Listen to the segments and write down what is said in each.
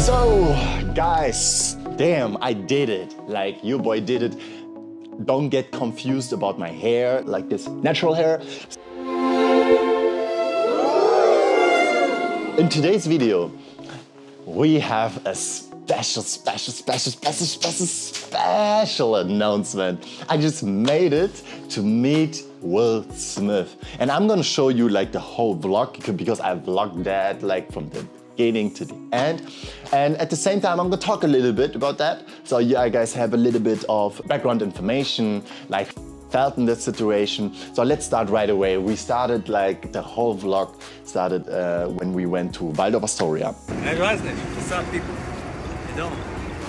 So, guys, damn, I did it. Like, your boy did it. Don't get confused about my hair, like this natural hair. In today's video, we have a special, special, special, special, special, special announcement. I just made it to meet Will Smith. And I'm gonna show you like the whole vlog because I vlogged that like from the beginning to the end. And at the same time, I'm gonna talk a little bit about that. So you guys have a little bit of background information, like felt in this situation. So let's start right away. We started like the whole vlog started uh, when we went to Waldorf Astoria. Hey, du weißt nicht. What's people? You don't.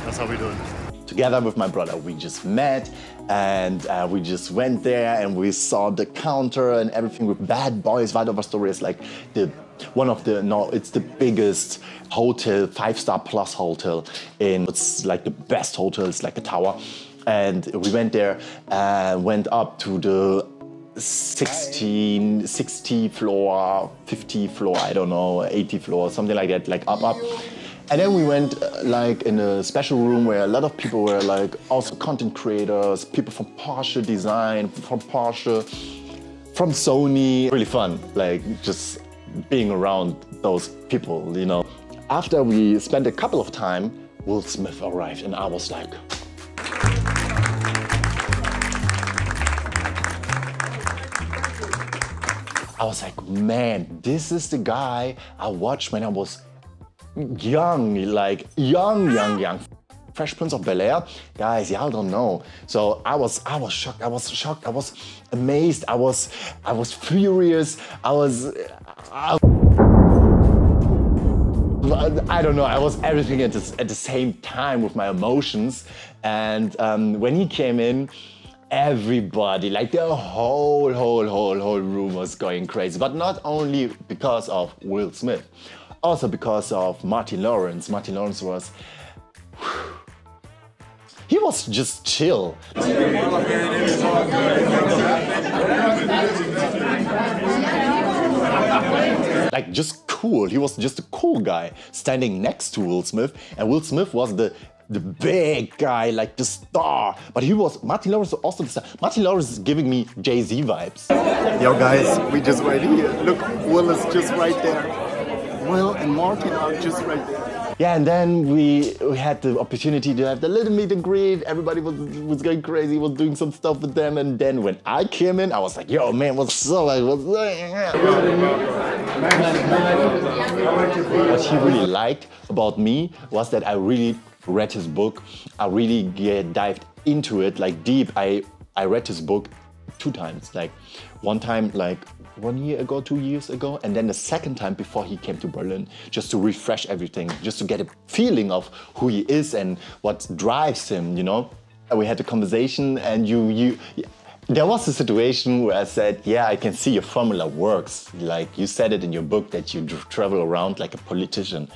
That's how we do it. Together with my brother, we just met and uh, we just went there and we saw the counter and everything with bad boys. Waldorf Astoria is like the one of the no, it's the biggest hotel, five star plus hotel in. It's like the best hotel. It's like a tower, and we went there and went up to the 16, 60 floor, 50 floor, I don't know, 80 floor, something like that, like up, up. And then we went uh, like in a special room where a lot of people were like also content creators, people from Porsche Design, from Porsche, from Sony. Really fun, like just being around those people, you know. After we spent a couple of time, Will Smith arrived and I was like, I was like, man, this is the guy I watched when I was young, like young, young, young. Fresh Prince of Bel Air, guys, y'all don't know. So I was, I was shocked. I was shocked. I was amazed. I was, I was furious. I was, I, I don't know. I was everything at the, at the same time with my emotions. And um, when he came in, everybody, like the whole, whole, whole, whole room was going crazy. But not only because of Will Smith, also because of Martin Lawrence. Martin Lawrence was, he was just chill. Like just cool. He was just a cool guy standing next to Will Smith, and Will Smith was the the big guy, like the star. But he was Martin Lawrence was also the star. Martin Lawrence is giving me Jay Z vibes. Yo guys, we just right here. Look, Will is just right there. And Martin are just right there. Yeah, and then we we had the opportunity to have the little meet and greet. Everybody was was going crazy, was doing some stuff with them. And then when I came in, I was like, "Yo, man, what's up? Like, what's up?" What he really liked about me was that I really read his book. I really get dived into it like deep. I I read his book two times. Like one time, like one year ago, two years ago, and then the second time before he came to Berlin, just to refresh everything, just to get a feeling of who he is and what drives him. You know, we had a conversation, and you you. There was a situation where I said, "Yeah, I can see your formula works. Like you said it in your book that you travel around like a politician,"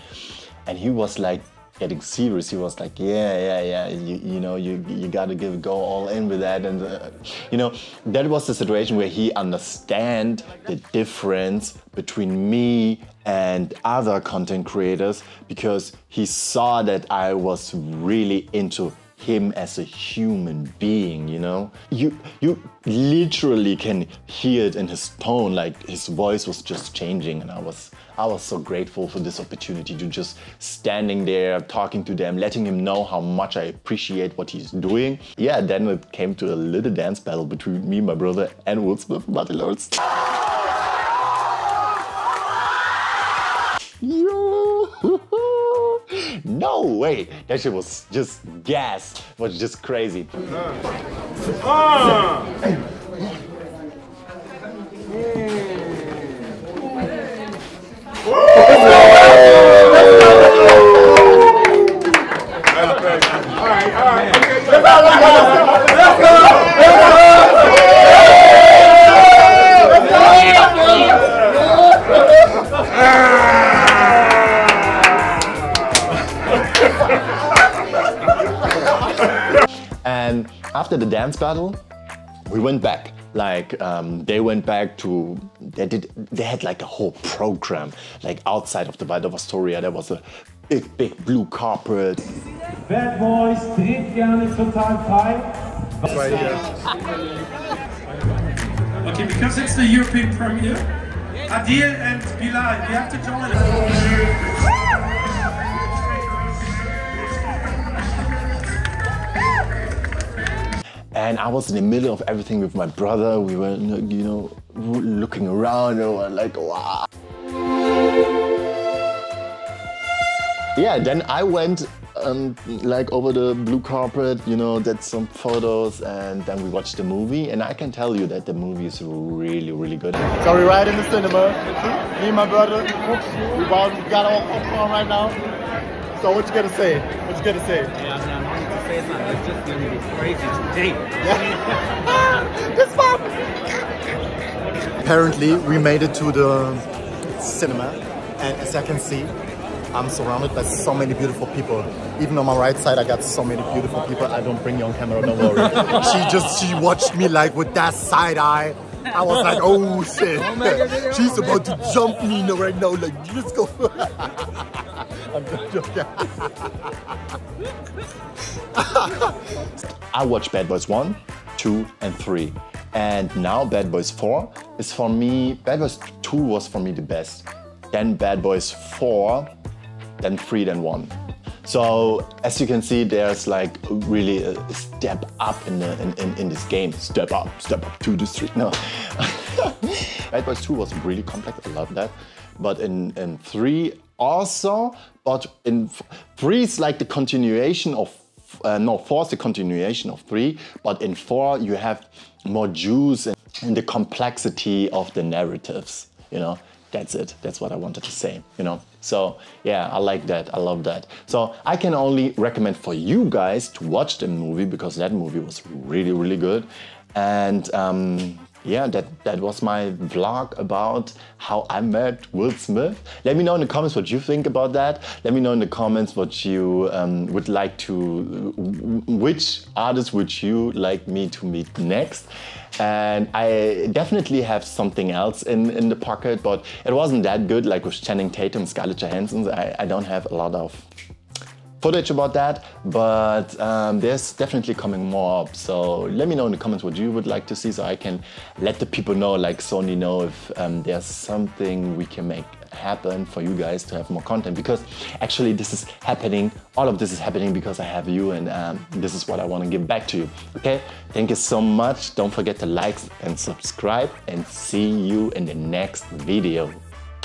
and he was like, getting serious. He was like, yeah, yeah, yeah, you, you know, you, you gotta give, go all in with that. And, uh, you know, that was the situation where he understand the difference between me and other content creators because he saw that I was really into him as a human being, you know? You you literally can hear it in his tone, like his voice was just changing and I was I was so grateful for this opportunity to just standing there, talking to them, letting him know how much I appreciate what he's doing. Yeah, then it came to a little dance battle between me, my brother, and Will Smith, Martin Lawrence. No way! That shit was just gas. Was just crazy. Ah. And after the dance battle, we went back. Like um, they went back to they did they had like a whole program like outside of the Waldorf Astoria. There was a big, big blue carpet. Bad Boys dreht gerne total frei. Right here. Okay, because it's the European premiere, Adil and Bilall, you have to join us. And I was in the middle of everything with my brother. We were, you know, looking around and we're like, wow. Yeah, then I went um, like over the blue carpet, you know, did some photos and then we watched the movie. And I can tell you that the movie is really, really good. So we're right in the cinema. Me and my brother. We bought, we got all popcorn right now. So what you gonna say? What you gonna say? Yeah, say something. It's just gonna be crazy today. This fun. Apparently, we made it to the cinema, and as I can see, I'm surrounded by so many beautiful people. Even on my right side, I got so many beautiful people. I don't bring you on camera, don't worry. she just she watched me like with that side eye. I was like, oh shit. She's about to jump me right now. Like, let's go. I'm just joking. I watched Bad Boys 1, 2, and 3. And now Bad Boys 4 is for me, Bad Boys 2 was for me the best. Then Bad Boys 4, then 3, then 1. So as you can see, there's like really a step up in, the, in, in, in this game. Step up, step up to the street. No. Bad Boys 2 was really complex, I love that. But in, in 3 also, but in 3 is like the continuation of uh, no, four is the continuation of three, but in four you have more juice and the complexity of the narratives. You know, that's it. That's what I wanted to say. You know, so yeah, I like that. I love that. So I can only recommend for you guys to watch the movie because that movie was really, really good, and. Um, yeah, that, that was my vlog about how I met Will Smith. Let me know in the comments what you think about that. Let me know in the comments what you um, would like to, which artist would you like me to meet next. And I definitely have something else in, in the pocket, but it wasn't that good like with Channing Tatum, Scarlett Johansson. I, I don't have a lot of footage about that, but um, there's definitely coming more up. So let me know in the comments what you would like to see so I can let the people know, like Sony know if um, there's something we can make happen for you guys to have more content because actually this is happening, all of this is happening because I have you and um, this is what I want to give back to you. Okay, thank you so much. Don't forget to like and subscribe and see you in the next video.